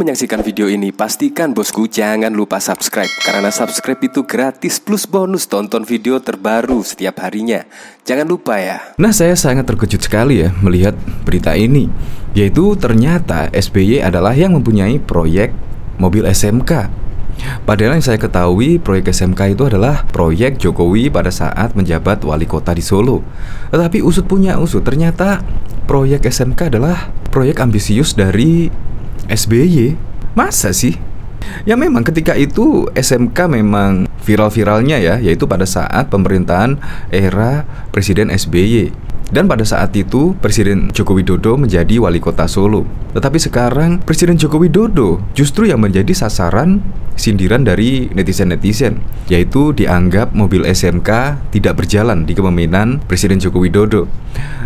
menyaksikan video ini, pastikan bosku jangan lupa subscribe Karena subscribe itu gratis plus bonus tonton video terbaru setiap harinya. Jangan lupa ya. Nah saya sangat terkejut sekali ya melihat berita ini Yaitu ternyata SBY adalah yang mempunyai proyek mobil SMK Padahal yang saya ketahui proyek SMK itu adalah proyek Jokowi pada saat menjabat wali kota di Solo. Tetapi usut punya usut ternyata proyek SMK adalah proyek ambisius dari SBY Masa sih? Ya memang ketika itu SMK memang viral-viralnya ya Yaitu pada saat pemerintahan era Presiden SBY dan pada saat itu Presiden Joko Widodo menjadi wali kota Solo. Tetapi sekarang Presiden Joko Widodo justru yang menjadi sasaran sindiran dari netizen-netizen, yaitu dianggap mobil SMK tidak berjalan di kepemimpinan Presiden Joko Widodo.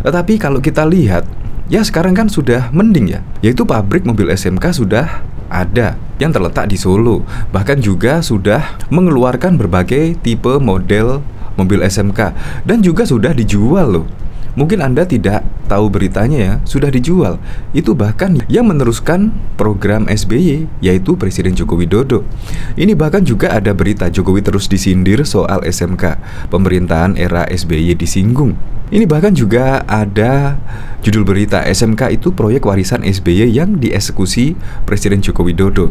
Tetapi kalau kita lihat Ya sekarang kan sudah mending ya. Yaitu pabrik mobil SMK sudah ada yang terletak di Solo. Bahkan juga sudah mengeluarkan berbagai tipe model mobil SMK Dan juga sudah dijual loh Mungkin Anda tidak tahu beritanya ya, sudah dijual. Itu bahkan yang meneruskan program SBY yaitu Presiden Joko Widodo. Ini bahkan juga ada berita Jokowi terus disindir soal SMK. Pemerintahan era SBY disinggung. Ini bahkan juga ada judul berita SMK itu proyek warisan SBY yang dieksekusi Presiden Joko Widodo.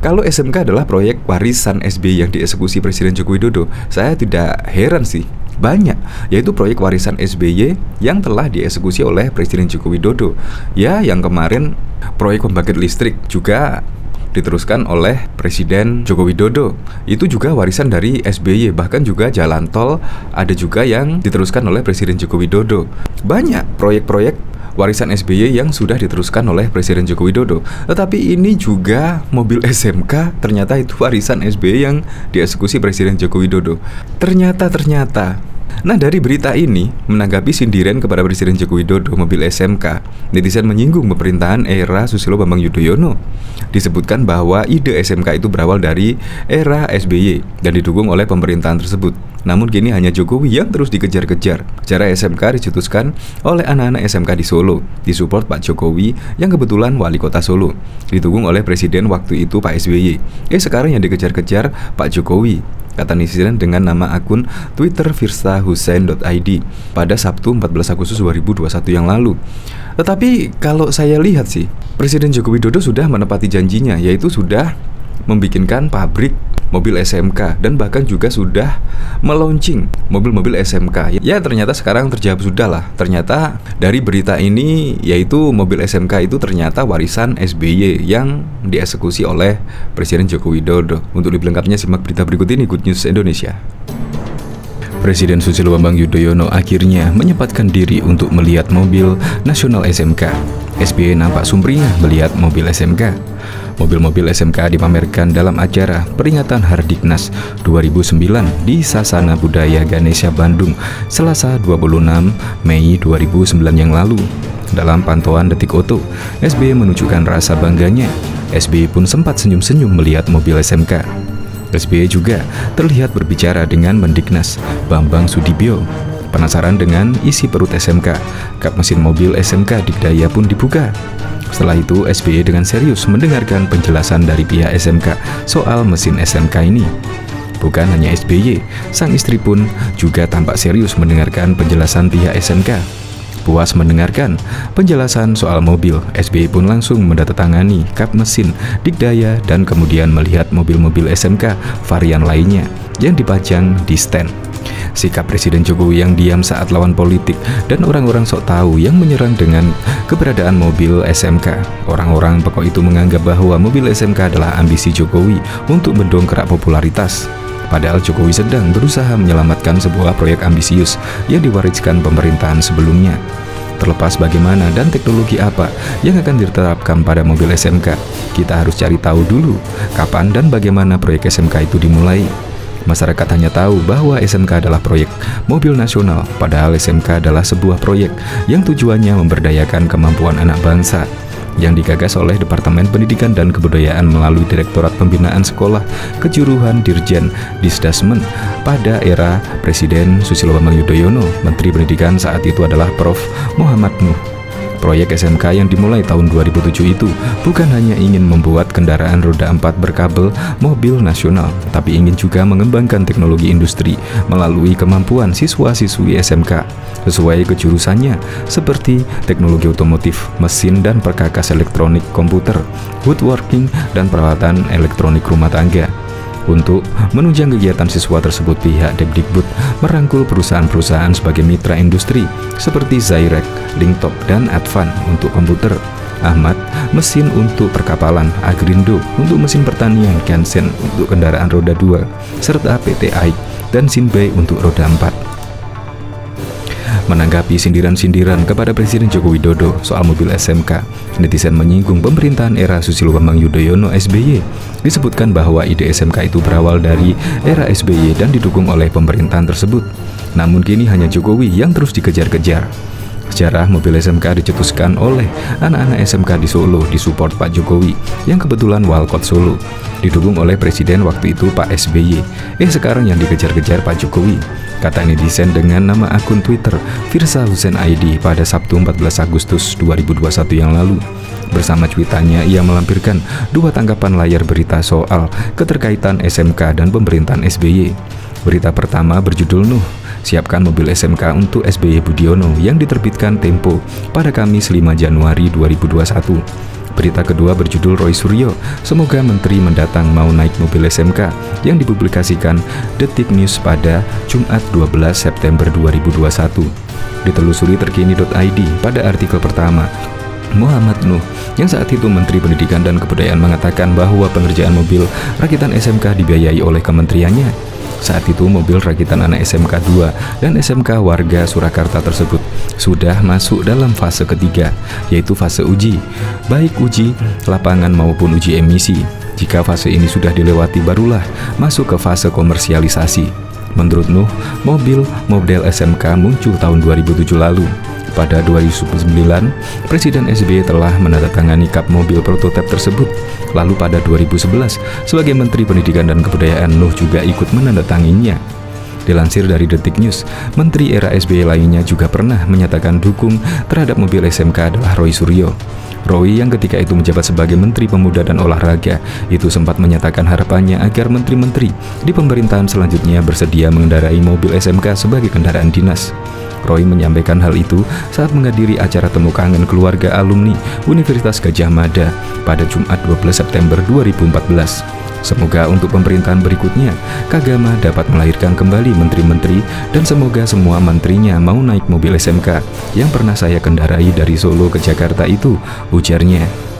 Kalau SMK adalah proyek warisan SBY yang dieksekusi Presiden Joko Widodo, saya tidak heran sih banyak, yaitu proyek warisan SBY yang telah dieksekusi oleh Presiden Joko Widodo. Ya, yang kemarin proyek pembangkit listrik juga diteruskan oleh Presiden Joko Widodo. Itu juga warisan dari SBY, bahkan juga jalan tol ada juga yang diteruskan oleh Presiden Joko Widodo. Banyak proyek-proyek warisan SBY yang sudah diteruskan oleh Presiden Joko Widodo. Tetapi ini juga mobil SMK ternyata itu warisan SBY yang dieksekusi Presiden Joko Widodo. Ternyata ternyata Nah dari berita ini menanggapi sindiran kepada Presiden Joko Widodo mobil SMK, netizen menyinggung pemerintahan era Susilo Bambang Yudhoyono. Disebutkan bahwa ide SMK itu berawal dari era SBY dan didukung oleh pemerintahan tersebut. Namun kini hanya Jokowi yang terus dikejar-kejar. Cara SMK dicetuskan oleh anak-anak SMK di Solo, disupport Pak Jokowi yang kebetulan wali kota Solo, didukung oleh Presiden waktu itu Pak SBY. Eh sekarang yang dikejar-kejar Pak Jokowi kata netizen dengan nama akun Twitter firsahusain.id pada Sabtu 14 Agustus 2021 yang lalu. Tetapi kalau saya lihat sih, Presiden Joko Widodo sudah menepati janjinya yaitu sudah membikinkan pabrik mobil SMK dan bahkan juga sudah meluncing mobil-mobil SMK. Ya ternyata sekarang terjawab sudah lah. Ternyata dari berita ini yaitu mobil SMK itu ternyata warisan SBY yang dieksekusi oleh Presiden Joko Widodo. Untuk lebih lengkapnya simak berita berikut ini Good News Indonesia. Presiden Susilo Bambang Yudhoyono akhirnya menyempatkan diri untuk melihat mobil nasional SMK. SBY nampak sumringah melihat mobil SMK. Mobil-mobil SMK dipamerkan dalam acara peringatan Hardiknas 2009 di Sasana Budaya Ganesha Bandung, Selasa 26 Mei 2009 yang lalu. Dalam pantauan Detik Oto, SBY menunjukkan rasa bangganya. SBY pun sempat senyum-senyum melihat mobil SMK. SBY juga terlihat berbicara dengan Mendiknas Bambang Sudibyo. Penasaran dengan isi perut SMK, kap mesin mobil SMK Dikdaya pun dibuka. Setelah itu, SBY dengan serius mendengarkan penjelasan dari pihak SMK soal mesin SMK ini. Bukan hanya SBY, sang istri pun juga tampak serius mendengarkan penjelasan pihak SMK. Puas mendengarkan penjelasan soal mobil, SBY pun langsung mendatangani kap mesin Dikdaya dan kemudian melihat mobil-mobil SMK varian lainnya yang dipajang di stand. Sikap Presiden Jokowi yang diam saat lawan politik dan orang-orang sok tahu yang menyerang dengan keberadaan mobil SMK. Orang-orang pokok itu menganggap bahwa mobil SMK adalah ambisi Jokowi untuk mendongkrak popularitas. Padahal Jokowi sedang berusaha menyelamatkan sebuah proyek ambisius yang diwariskan pemerintahan sebelumnya. Terlepas bagaimana dan teknologi apa yang akan diterapkan pada mobil SMK, kita harus cari tahu dulu kapan dan bagaimana proyek SMK itu dimulai. Masyarakat hanya tahu bahwa SMK adalah proyek mobil nasional, padahal SMK adalah sebuah proyek yang tujuannya memberdayakan kemampuan anak bangsa yang digagas oleh Departemen Pendidikan dan Kebudayaan melalui Direktorat Pembinaan Sekolah Kejuruhan Dirjen Disdasmen pada era Presiden Susilo Bambang Yudhoyono. Menteri Pendidikan saat itu adalah Prof. Muhammad Nuh. Proyek SMK yang dimulai tahun 2007 itu bukan hanya ingin membuat kendaraan roda 4 berkabel mobil nasional, tapi ingin juga mengembangkan teknologi industri melalui kemampuan siswa-siswi SMK sesuai kejurusannya seperti teknologi otomotif, mesin dan perkakas elektronik komputer, woodworking, dan perawatan elektronik rumah tangga. Untuk menunjang kegiatan siswa tersebut, pihak Depdikbud merangkul perusahaan-perusahaan sebagai mitra industri seperti Zyrek, Linktop, dan Advan untuk komputer, Ahmad mesin untuk perkapalan, Agrindo untuk mesin pertanian, Kensen untuk kendaraan roda 2, serta PT AIK dan Sinbei untuk roda 4. Menanggapi sindiran-sindiran kepada Presiden Joko Widodo soal mobil SMK, netizen menyinggung pemerintahan era Susilo Bambang Yudhoyono SBY. Disebutkan bahwa ide SMK itu berawal dari era SBY dan didukung oleh pemerintahan tersebut. Namun kini hanya Jokowi yang terus dikejar-kejar. Sejarah mobil SMK dicetuskan oleh anak-anak SMK di Solo disupport Pak Jokowi yang kebetulan walkot Solo. Didukung oleh Presiden waktu itu Pak SBY. Eh sekarang yang dikejar-kejar Pak Jokowi kata netizen dengan nama akun Twitter Firsa Hussein ID pada Sabtu 14 Agustus 2021 yang lalu. Bersama cuitannya, ia melampirkan dua tanggapan layar berita soal keterkaitan SMK dan pemerintahan SBY. Berita pertama berjudul Nuh, siapkan mobil SMK untuk SBY Budiono yang diterbitkan Tempo pada Kamis 5 Januari 2021. Berita kedua berjudul Roy Suryo, semoga menteri mendatang mau naik mobil SMK yang dipublikasikan Detik News pada Jumat 12 September 2021. Ditelusuri terkini.id pada artikel pertama, Muhammad Nuh yang saat itu Menteri Pendidikan dan Kebudayaan mengatakan bahwa pengerjaan mobil rakitan SMK dibiayai oleh kementeriannya saat itu mobil rakitan anak SMK 2 dan SMK warga Surakarta tersebut sudah masuk dalam fase ketiga, yaitu fase uji, baik uji lapangan maupun uji emisi. Jika fase ini sudah dilewati barulah masuk ke fase komersialisasi. Menurut Nuh, mobil model SMK muncul tahun 2007 lalu. Pada 2009, Presiden SBY telah menandatangani kap mobil prototipe tersebut. Lalu pada 2011, sebagai Menteri Pendidikan dan Kebudayaan, Nuh juga ikut menandatanginya. Dilansir dari Detik News, Menteri era SBY lainnya juga pernah menyatakan dukung terhadap mobil SMK adalah Roy Suryo. Roy yang ketika itu menjabat sebagai Menteri Pemuda dan Olahraga itu sempat menyatakan harapannya agar menteri-menteri di pemerintahan selanjutnya bersedia mengendarai mobil SMK sebagai kendaraan dinas. Roy menyampaikan hal itu saat menghadiri acara temu kangen keluarga alumni Universitas Gajah Mada pada Jumat 12 September 2014. Semoga untuk pemerintahan berikutnya, Kagama dapat melahirkan kembali menteri-menteri dan semoga semua menterinya mau naik mobil SMK yang pernah saya kendarai dari Solo ke Jakarta itu, ujarnya.